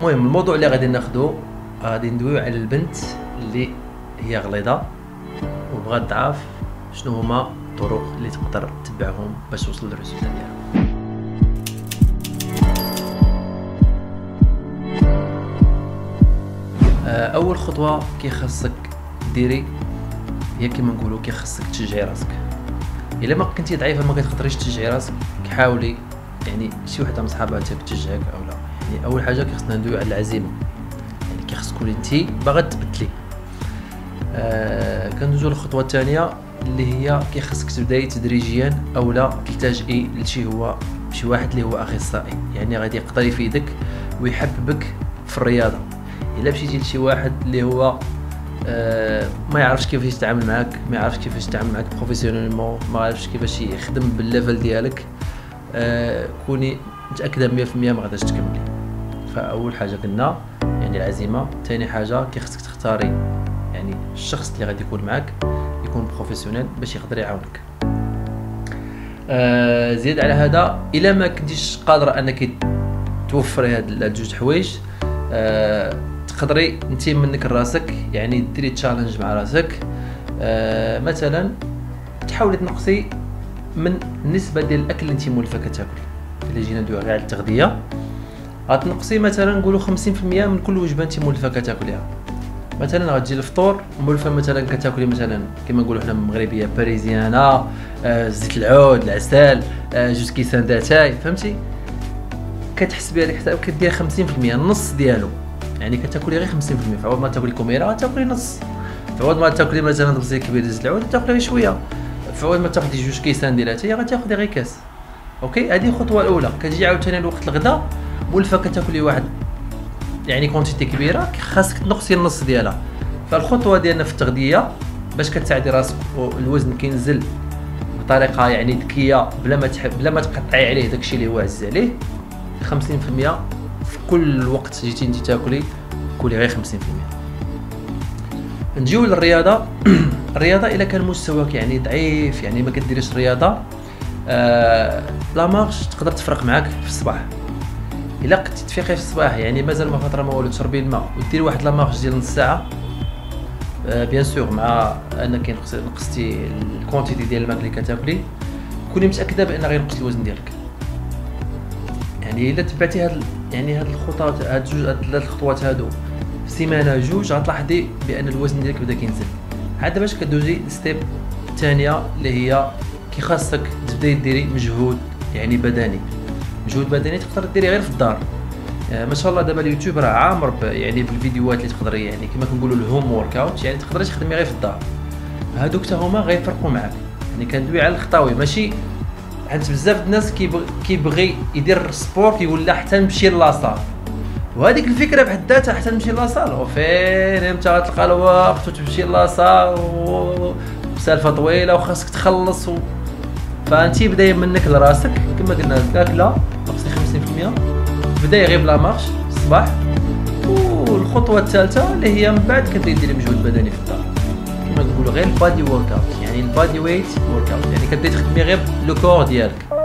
المهم الموضوع اللي غادي ناخذو غادي ندويو على البنت اللي هي غليظة وبغات تعرف شنو هما الطرق اللي تقدر تتبعهم باش توصل لل résultat ديالها. آه، أول خطوة كي خاصك ديري هي كيما نقولوا كي خاصك تشجعي راسك. إلا ما كنتي ضعيفة ما كتقدريش تشجعي راسك حاولي يعني شي وحدة من صحاباتك تشجعك أو لا. يعني أول حاجة كيخصنا ندوي على العزيمة. يعني كيخص تكوني انت باغا تبدلي. آه كندوزو للخطوة الثانية اللي هي كيخصك تبداي تدريجيا أو لا تلتجئي لشي هو شي واحد اللي هو أخصائي. يعني غادي يقدر يفيدك ويحببك في الرياضة. إلا مشيتي لشي واحد اللي هو ما يعرفش كيفاش يتعامل معاك ما يعرفش كيفاش يتعامل معاك professionnellement ما يعرفش كيفاش يخدم بال level ديالك. آه كوني متأكدة 100% ما غاديش تكملي فأول حاجة قلنا يعني العزيمة. ثاني حاجة كيخصك تختاري يعني الشخص اللي غادي يكون معاك يكون professionnel باش يقدر يعاونك. آه زيد على هذا إلا ما كنتيش قادرة أنك توفري هاد الجوج حوايج آه تقدري انت منك راسك يعني ديري challenge مع راسك. آه مثلا تحاولي تنقصي من النسبة ديال الأكل اللي انت مولفه كتاكلي إلا جينا ندويو على التغذية. غتنقصي مثلا نقولوا 50% من كل وجبة انت مولفه كتاكليها. مثلا غتجي الفطور مولفة مثلا كتاكلي مثلا كما نقولوا حنا مغربية parisienne آه زيت العود العسل آه جوج كيسان داتاي فهمتي؟ كتحسبي هذيك الحساب كدير 50% النص ديالو. يعني كتاكلي غير 50% فعوض ما تاكلي كوميره غتاكلي نص. فعوض ما تاكلي مثلا بزيت كبير زيت العود تاكلي غير شوية. فعوض ما تاخدي جوج كيسان ديال اتاي غتاخدي غير كاس. okay؟ هذه الخطوه الأولى. كتجي عاوتاني لوقت الغداء مولفه كتاكلي واحد يعني quantité كبيرة خاصك تنقصي النص ديالها. فالخطوة ديالنا في التغذية باش كتساعدي راسك والوزن كينزل بطريقة يعني ذكية بلا ما تحب بلا ما تقطعي عليه داكشي اللي هو عز عليه 50% في كل وقت جيتي انت تاكلي كولي غير 50% نجيو للرياضة. الرياضة إلا كان مستواك يعني ضعيف يعني ما كديريش الرياضة آه la marche تقدر تفرق معاك في الصباح. إلا قدتي تفيقي في الصباح يعني مازال ما فترة ما والو تشربي الماء وديري واحد la marche ديال نص ساعة. آه bien sûr مع أنك نقصتي ال quantité ديال الماكلة اللي كتاكلي. كوني متأكدة بأن غينقص الوزن ديالك. يعني إلا تبعتي هاد يعني هاد الخطوات هاد جوج هاد ثلاث خطوات هادو في سيمانة جوج غتلاحظي بأن الوزن ديالك بدا كينزل. عاد باش كدوزي step الثانية اللي هي كي خاصك تبداي ديري مجهود يعني بدني. مجهود بدني تقدر ديري غير في الدار. آه ما شاء الله دابا اليوتيوب راه عامر يعني بالفيديوهات اللي تقدري يعني كما كنقولوا ال home workout يعني تقدري تخدمي غير في الدار. هادوك حتى هما غيفرقوا معاك. يعني كندوي على الخطاوي. ماشي حيت بزاف الناس كيبغي يدير ال sport كيقول لا حتى نمشي la salle وهذيك الفكرة بحد ذاتها حتى نمشي la salle وفين إمتى غتلقى الوقت وتمشي la salle وسالفة طويلة وخاصك تخلص و... فانت بدايه منك لراسك كما قلنا لا نقصي 50% بدايه غير ب la marche الصباح والخطوة الثالثة اللي هي من بعد كتبداي ديري مجهود بدني في الدار. كما نقولوا غير ال body workout يعني ال body weight workout يعني كتبداي تخدمي غير le corps ديالك.